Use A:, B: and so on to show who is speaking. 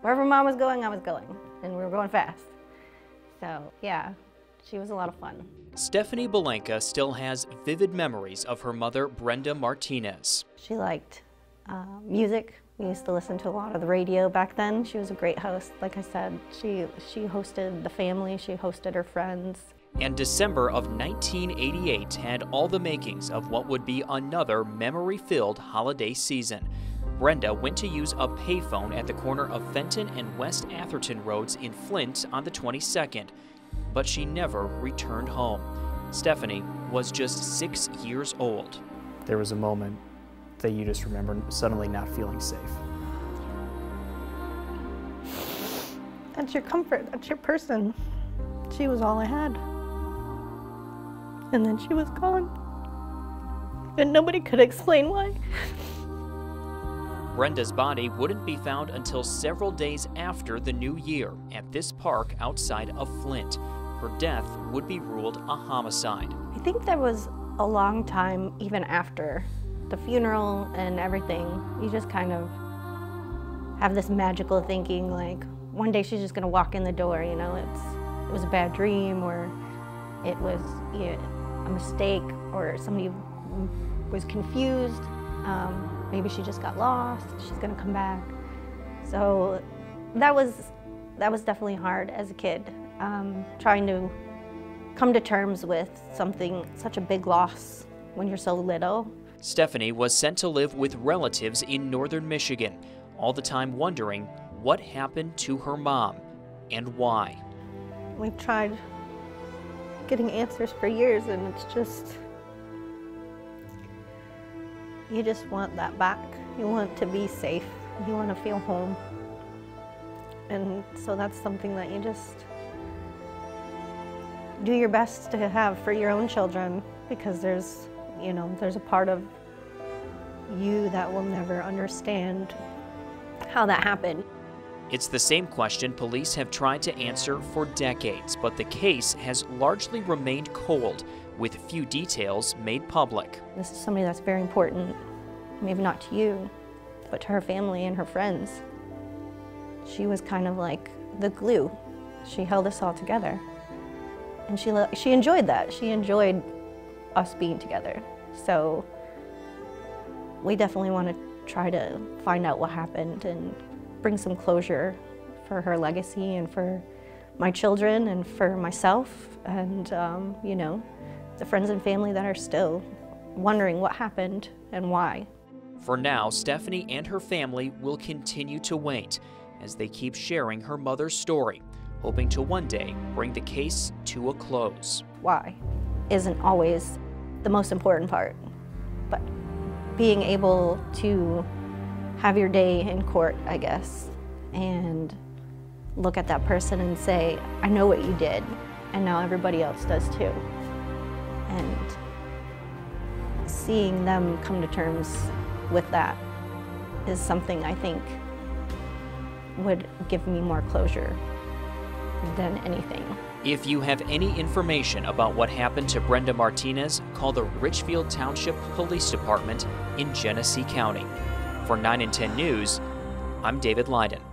A: Wherever mom was going, I was going, and we were going fast. So, yeah, she was a lot of fun.
B: Stephanie Belenka still has vivid memories of her mother, Brenda Martinez.
A: She liked uh, music. We used to listen to a lot of the radio back then. She was a great host. Like I said, she, she hosted the family, she hosted her friends.
B: And December of 1988 had all the makings of what would be another memory filled holiday season. Brenda went to use a payphone at the corner of Fenton and West Atherton Roads in Flint on the 22nd, but she never returned home. Stephanie was just six years old.
C: There was a moment that you just remember suddenly not feeling safe.
A: That's your comfort, that's your person. She was all I had. And then she was gone. And nobody could explain why.
B: Brenda's body wouldn't be found until several days after the new year at this park outside of Flint. Her death would be ruled a homicide.
A: I think there was a long time even after the funeral and everything. You just kind of have this magical thinking like one day she's just gonna walk in the door, you know, it's it was a bad dream or it was you know, a mistake or somebody was confused. Um, maybe she just got lost, she's gonna come back. So that was, that was definitely hard as a kid, um, trying to come to terms with something, such a big loss when you're so little.
B: Stephanie was sent to live with relatives in northern Michigan, all the time wondering what happened to her mom and why.
A: We've tried getting answers for years and it's just, you just want that back. You want to be safe. You want to feel home. And so that's something that you just do your best to have for your own children because there's, you know, there's a part of you that will never understand how that happened.
B: It's the same question police have tried to answer for decades, but the case has largely remained cold, with few details made public.
A: This is somebody that's very important, maybe not to you, but to her family and her friends. She was kind of like the glue. She held us all together. And she, she enjoyed that. She enjoyed us being together. So we definitely want to try to find out what happened and bring some closure for her legacy and for my children and for myself and, um, you know, the friends and family that are still wondering what happened and why.
B: For now, Stephanie and her family will continue to wait as they keep sharing her mother's story, hoping to one day bring the case to a close.
A: Why isn't always the most important part, but being able to have your day in court, I guess, and look at that person and say, I know what you did, and now everybody else does too. And seeing them come to terms with that is something I think would give me more closure than anything.
B: If you have any information about what happened to Brenda Martinez, call the Richfield Township Police Department in Genesee County. For 9 and 10 News, I'm David Lyden.